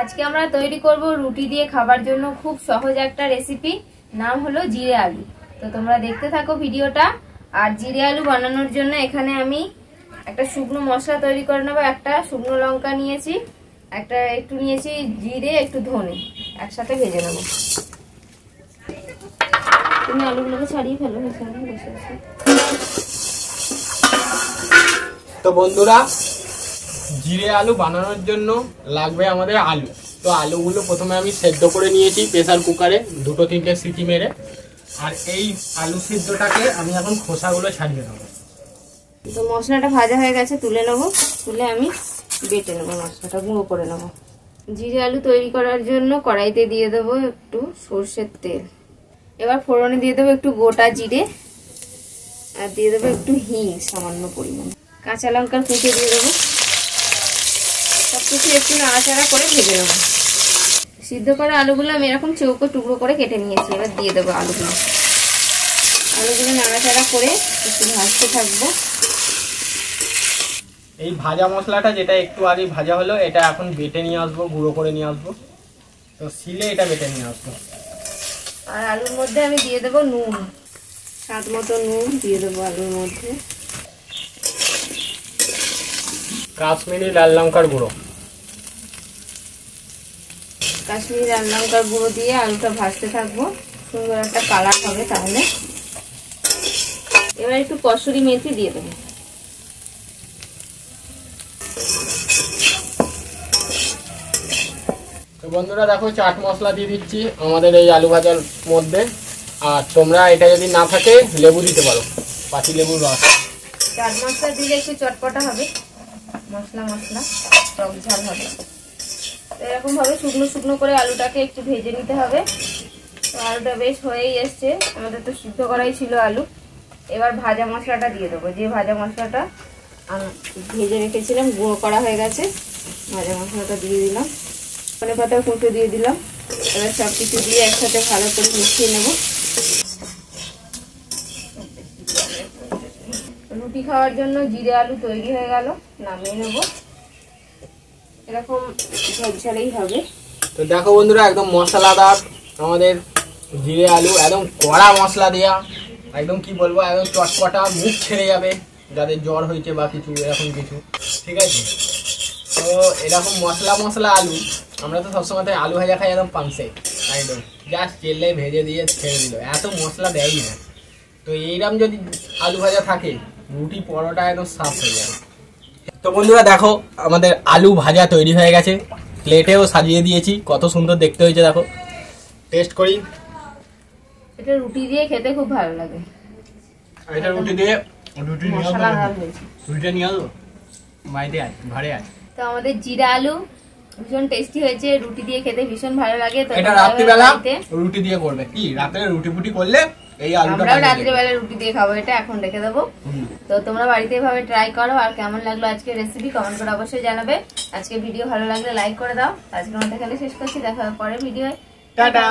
আজকে আমরা তৈরি করব রুটি দিয়ে খাবার জন্য খুব সহজ একটা রেসিপি নাম হলো জিরে আলু। তো তোমরা দেখতে থাকো ভিডিওটা। আর জিরে আলু বানানোর জন্য এখানে আমি একটা শুকনো মশলা তৈরি করে নেব, একটা শুকনো লঙ্কা নিয়েছি, একটা একটু নিয়েছি জিরে, একটু ধনে, একসাথে ভেজে নেব। তুমি আলুগুলোকে ছাড়িয়ে ফেলো বসে তো বন্ধুরা জিরে আলু বানানোর জন্য লাগবে আমাদের আলু। তো আলুগুলো প্রথমে আমি সেদ্ধ করে নিয়েছি প্রেসার কুকারে, দুটো তিনটে সিটি মেরে। আর এই আলু সিদ্ধটাকে আমি এখন খোসাগুলো ছাড়িয়ে নেব তো মশলাটা ভাজা হয়ে গেছে, তুলে নেব। তুলে আমি বেটে নেব মশলাটা, গুঁড়ো করে নেব। জিরে আলু তৈরি করার জন্য কড়াইতে দিয়ে দেবো একটু সর্ষের তেল। এবার ফোড়নে দিয়ে দেবো একটু গোটা জিরে। আর দিয়ে দেবো একটু হিং, সামান্য পরিমাণ। কাঁচা লঙ্কার কুচে দিয়ে দেবো। কিছু একটু নাড়াচাড়া করে ভেজে নেব। সিদ্ধ করা আলুগুলো আমি এরকম চৌকো টুকরো করে কেটে নিয়েছি এবার দিয়ে দেবো আলুগুলো। আলুগুলো নাড়াচাড়া করে একটু ভাজতে থাকব। এই ভাজা মশলাটা যেটা একটু আগে ভাজা হলো এটা এখন বেটে নিয়ে আসব গুঁড়ো করে নিয়ে আসব। তো শিলে এটা বেটে নিয়ে আসব। আর আলুর মধ্যে আমি দিয়ে দেবো নুন। স্বাদ মতো নুন দিয়ে দেবো আলুর মধ্যে। কাশ্মীরি লাল লঙ্কার গুঁড়ো। কাশ্মীরি লাল লঙ্কার গুঁড়ো দিয়ে আলুটা ভাজতে থাকব। সুন্দর একটা কালার হবে তাহলে। এবার একটু কসুরি মেথি দিয়ে দেবো। তো বন্ধুরা দেখো চাট মশলা দিয়ে দিচ্ছি আমাদের এই আলু ভাজার মধ্যে। আর তোমরা এটা যদি না থাকে লেবু দিতে পারো পাতি লেবুর রস। চাট মশলা দিলে একটু চটপটা হবে। মশলা মশলা টক ঝাল হবে। তো এরকম ভাবে শুকনো শুকনো করে আলুটাকে একটু ভেজে নিতে হবে। তো আলুটা বেশ হয়েই এসছে। আমাদের তো সিদ্ধ করাই ছিল আলু। এবার ভাজা মশলাটা দিয়ে দেবো। যে ভাজা মশলাটা ভেজে রেখেছিলাম, গুঁড়ো করা হয়ে গেছে, ভাজা মশলাটা দিয়ে দিলাম। ধনে পাতা কুঁচো দিয়ে দিলাম। এবার সব কিছু দিয়ে একসাথে ভালো করে মিশিয়ে নেব। রুটি খাওয়ার জন্য জিরে আলু তৈরি হয়ে গেল, নামিয়ে নেব। এরকম হবে। তো দেখো বন্ধুরা, একদম মশলাদার আমাদের জিরে আলু, একদম কড়া মশলা দেওয়া একদম কি বলব, একদম চটপটা, মুখ ছেড়ে যাবে। যাদের জ্বর হয়েছে বা কিছু, এরকম কিছু। ঠিক আছে? তো এরকম মশলা মশলা আলু, আমরা তো সবসময় আলু ভাজা খাই, একদম পাংসে একদম। জাস্ট তেলে ভেজে দিয়ে ছেড়ে দিল। এত মশলা দেয়ই না। তো এইরকম যদি আলু ভাজা থাকে, রুটি পরোটা একদম সাফ হয়ে যাবে। তো বন্ধুরা দেখো আমাদের আলু ভাজা তৈরি হয়ে গেছে। প্লেটেও সাজিয়ে দিয়েছি কত সুন্দর দেখতে হয়েছে দেখো। টেস্ট করি। এটা রুটি দিয়ে খেতে খুব ভালো লাগে। এটা রুটি দিয়ে রুটি নিয়ে হয়েছে। নিয়ে আসব বাড়িতে আয় ঘরে আয় তো আমাদের জিরা আলু ভীষণ টেস্টি হয়েছে রুটি দিয়ে খেতে ভীষণ ভালো লাগে। তো এটা তোমরা রাত্রিবেলা রুটি দিয়ে করবে। কি রাত্রে রুটি ফুটি করলে এই আলুটা আমরাও। রাত্রিবেলা রুটি দিয়ে খাব এটা এখন রেখে দেবো। তো তোমরা বাড়িতে এভাবে ট্রাই করো আর কেমন লাগল আজকে রেসিপি কমেন্ট করে অবশ্যই জানাবে। আজকে ভিডিও ভালো লাগলে লাইক করে দাও। আজকের আমাদের এখানে শেষ করছি দেখা হবে পরের ভিডিও টাটা!